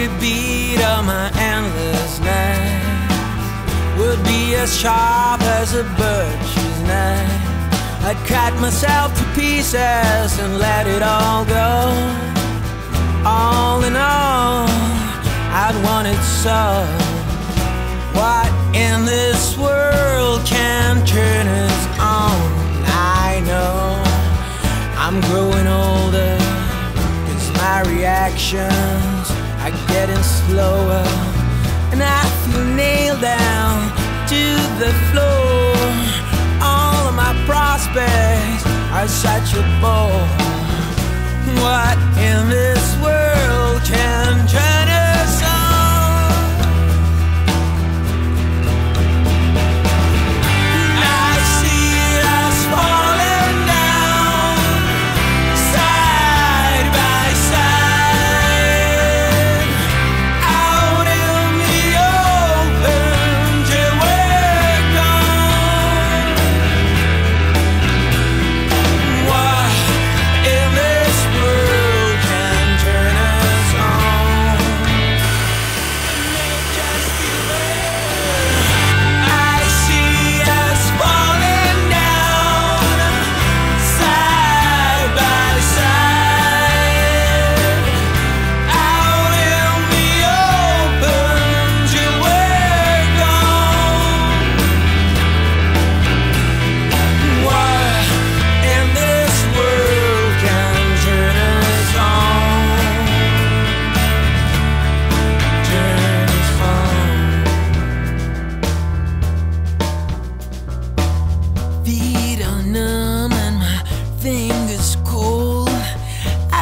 every beat of my endless night would be as sharp as a butcher's knife. I'd cut myself to pieces and let it all go. All in all, I'd want it so. What in this world can turn us on? I know I'm growing older, It's my reactions getting slower, and I feel nailed down to the floor. All of my prospects are such a bore. What in this world can turn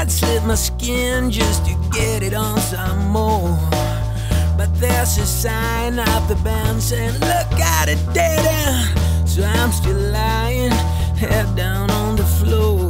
I'd slit my skin just to get it on some more. But there's a sign up the band saying, Look at it dead end. So I'm still lying, head down on the floor.